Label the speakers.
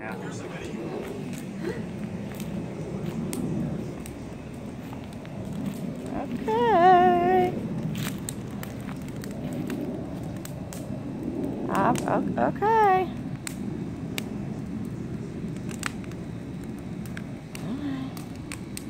Speaker 1: Okay. Uh, okay.